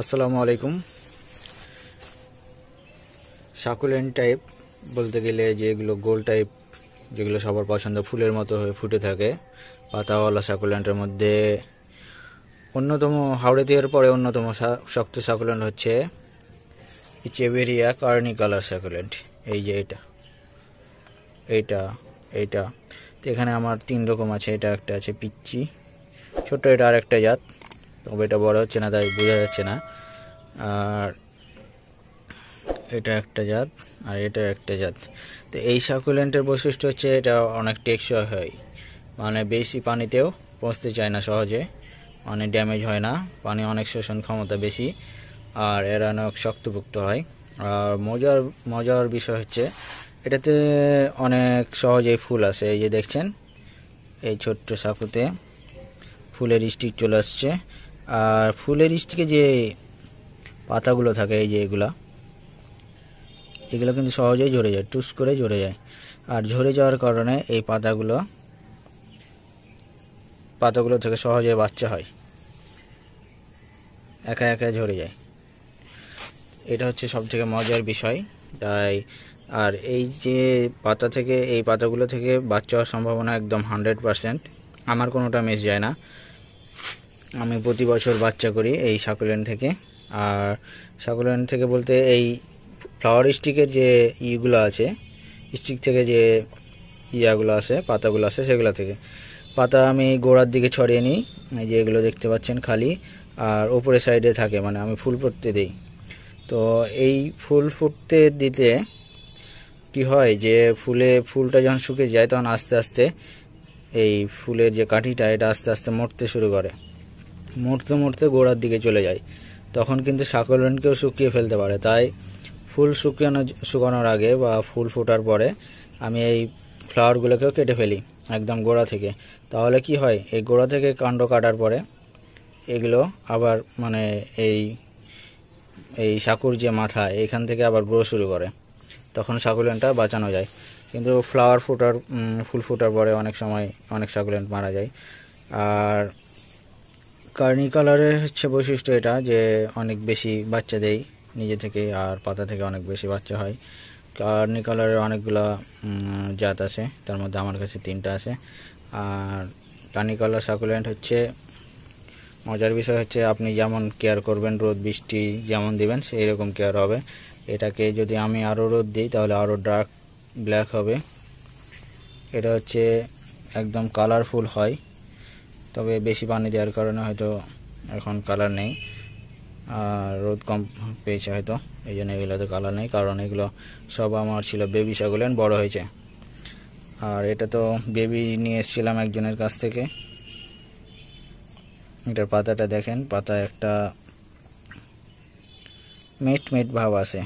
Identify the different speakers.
Speaker 1: আসসালামু আলাইকুম। Succulent type বলতে গেলে যেগুলো গোল টাইপ, যেগুলো সবার পছন্দ, ফুলের মতো হয়ে ফুটে থাকে। পাতাওয়ালা সাকুলেন্টের মধ্যে অন্যতম হাওড়ে দিয়ার পরে অন্যতম শক্ত সাকুলেন্ট হচ্ছে চেবেরিয়া কার্নি কালার সাকুলেন্ট এই যে এটা। এইটা এইটা। তো এখানে আমার তিন রকম আছে। এটা একটা আছে পিচ্চি, ছোট্ট এটা আর একটা জাত। তবে এটা বড় হচ্ছে না তাই বোঝা যাচ্ছে না। আর এটা একটা জাত, আর এটা একটা জাত। তো এই সাকুলেন্টের বৈশিষ্ট্য হচ্ছে এটা অনেক টেকসই হয়। মানে বেশি পানিতেও পৌঁছতে চায় না সহজে। মানে ড্যামেজ হয় না, পানি অনেক শোষণ ক্ষমতা বেশি, আর এরা অনেক শক্তপোক্ত হয়। আর মজার মজার বিষয় হচ্ছে, এটাতে অনেক সহজেই ফুল আসে। এই যে দেখছেন, এই ছোট্ট সাকুতে ফুলের স্টিক চলে আসছে। আর ফুলের স্টিকে যে পাতাগুলো থাকে, এই যে এগুলা, এগুলো কিন্তু সহজেই ঝরে যায়, টুস করে ঝরে যায়। আর ঝরে যাওয়ার কারণে এই পাতাগুলো পাতাগুলো থেকে সহজে বাচ্চা হয়। একা একা ঝরে যায়। এটা হচ্ছে সব থেকে মজার বিষয়। তাই, আর এই যে পাতা থেকে, এই পাতাগুলো থেকে বাচ্চা হওয়ার সম্ভাবনা একদম হান্ড্রেড পারসেন্ট আমার কোনোটা মিস যায় না। আমি প্রতি বছর বাচ্চা করি এই সাকুলেন্ট থেকে। আর সাকুলেন্ট থেকে বলতে এই ফ্লাওয়ার স্টিকের যে ইগুলো আছে স্টিক থেকে যে ইয়াগুলো আসে, পাতাগুলো আসে, সেগুলো থেকে। পাতা আমি গোড়ার দিকে ছড়িয়ে নিই যে এগুলো দেখতে পাচ্ছেন খালি, আর ওপরে সাইডে থাকে মানে আমি ফুল ফুটতে দিই। তো এই ফুল ফুটতে দিতে কি হয় যে ফুলে, ফুলটা যখন শুকিয়ে যায় তখন আস্তে আস্তে এই ফুলের যে কাঠিটা, এটা আস্তে আস্তে মরতে শুরু করে। মরতে মরতে গোড়ার দিকে চলে যায়। তখন কিন্তু সাকলেন্টকেও শুকিয়ে ফেলতে পারে। তাই ফুল শুকানো, শুকানোর আগে বা ফুল ফোটার পরে আমি এই ফ্লাওয়ারগুলোকেও কেটে ফেলি একদম গোড়া থেকে। তাহলে কি হয়? এই গোড়া থেকে কাণ্ড কাটার পরে এগুলো আবার মানে এই এই সাকুর যে মাথা এইখান থেকে আবার গ্রো শুরু করে। তখন সাকুলেন্টটা বাঁচানো যায়। কিন্তু ফ্লাওয়ার ফোটার ফুল ফোটার পরে অনেক সময় অনেক সাকুলেন্ট মারা যায়। আর কার্নি কালারের হচ্ছে বৈশিষ্ট্য এটা যে অনেক বেশি বাচ্চা দেয়, নিজে থেকে আর পাতা থেকে অনেক বেশি বাচ্চা হয়। কার্নি কালারের অনেকগুলো জাত আছে, তার মধ্যে আমার কাছে তিনটা আছে। আর কার্নি কালার সাকুলেন্ট হচ্ছে, মজার বিষয় হচ্ছে আপনি যেমন কেয়ার করবেন, রোদ, বৃষ্টি যেমন দিবেন সেই রকম কেয়ার হবে। এটাকে যদি আমি আরও রোদ দিই, তাহলে আরও ডার্ক ব্ল্যাক হবে। এটা হচ্ছে একদম কালারফুল হয়। তবে বেশি পানি দেওয়ার কারণে হয়তো এখন কালার নেই। আর রোদ কম পেয়েছে হয়তো, এই জন্য এগুলোতে কালার নেই, কারণ এগুলো সব আমার ছিল বেবি ছাগলেন বড় হয়েছে। আর এটা তো বেবি নিয়ে এসেছিলাম একজনের কাছ থেকে। এটার পাতাটা দেখেন পাতা একটা মেট মেট ভাব আছে।